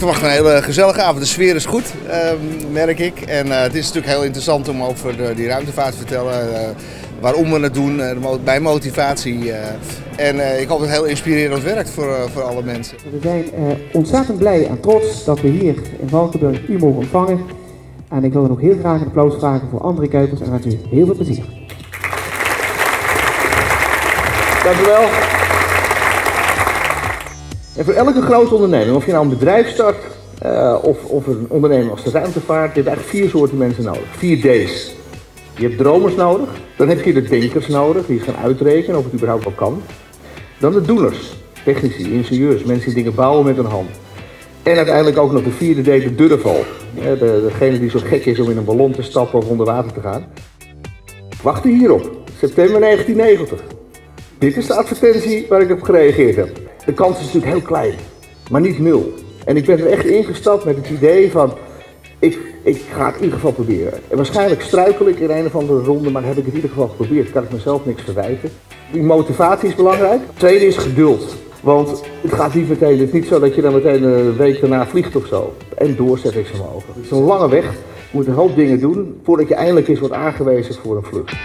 verwacht een hele gezellige avond. De sfeer is goed, ehm, merk ik. En uh, het is natuurlijk heel interessant om over de, die ruimtevaart te vertellen. Uh, waarom we het doen, uh, bij motivatie. en ik hoop dat het heel inspirerend werkt voor, voor alle mensen. We zijn ontzettend blij en trots dat we hier in Valkenburg u mogen ontvangen. En ik wil dan ook heel graag een applaus vragen voor André Kuipers en wens u heel veel plezier. Dank u wel. En voor elke grote onderneming, of je nou een bedrijf start uh, of, of een onderneming als de ruimtevaart, je hebt eigenlijk vier soorten mensen nodig. Vier D's. Je hebt dromers nodig, dan heb je de denkers nodig, die gaan uitrekenen of het überhaupt wel kan. Dan de doeners, technici, ingenieurs, mensen die dingen bouwen met hun hand. En uiteindelijk ook nog de vierde D, de durval. De, degene die zo gek is om in een ballon te stappen of onder water te gaan. Wacht hierop, september 1990. Dit is de advertentie waar ik op gereageerd heb. De kans is natuurlijk heel klein, maar niet nul. En ik ben er echt ingestapt met het idee van, ik, ik ga het in ieder geval proberen. En waarschijnlijk struikel ik in een of andere ronde, maar heb ik het in ieder geval geprobeerd. Kan ik mezelf niks verwijten. Die motivatie is belangrijk. Tweede is geduld. Want het gaat niet meteen, het is niet zo dat je dan meteen een week daarna vliegt of zo. En doorzettingsvermogen. Het is een lange weg. Je moet een hoop dingen doen voordat je eindelijk eens wordt aangewezen voor een vlucht.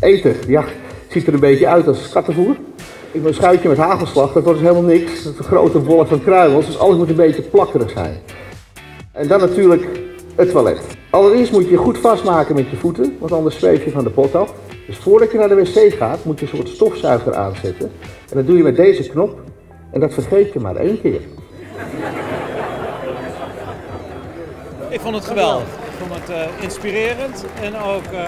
Eten, ja, ziet er een beetje uit als kattenvoer. Ik wil een schuitje met hagelslag, dat wordt dus helemaal niks. Dat is een grote wolk van kruimels, dus alles moet een beetje plakkerig zijn. En dan natuurlijk het toilet. Allereerst moet je goed vastmaken met je voeten, want anders zweef je van de pot af. Dus voordat je naar de wc gaat, moet je een soort stofzuiger aanzetten. En dat doe je met deze knop. En dat vergeet je maar één keer. Ik vond het geweldig. Ik vond het uh, inspirerend en ook uh,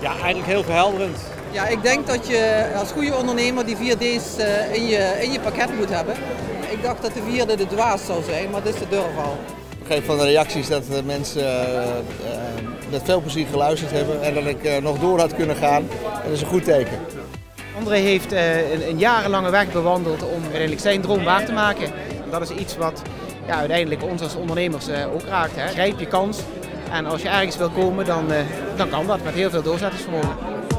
ja, eigenlijk heel verhelderend. Ja, ik denk dat je als goede ondernemer die 4D's uh, in, je, in je pakket moet hebben. Ik dacht dat de vierde de dwaas zou zijn, maar dit is de durval geef van de reacties dat de mensen uh, met veel plezier geluisterd hebben en dat ik uh, nog door had kunnen gaan. Dat is een goed teken. André heeft een, een, jarenlange weg bewandeld om uiteindelijk zijn droom waar te maken. En dat is iets wat ja, uiteindelijk ons als ondernemers ook raakt. Hè. Grijp je kans en als je ergens wil komen, dan, dan kan dat met heel veel doorzettingsvermogen.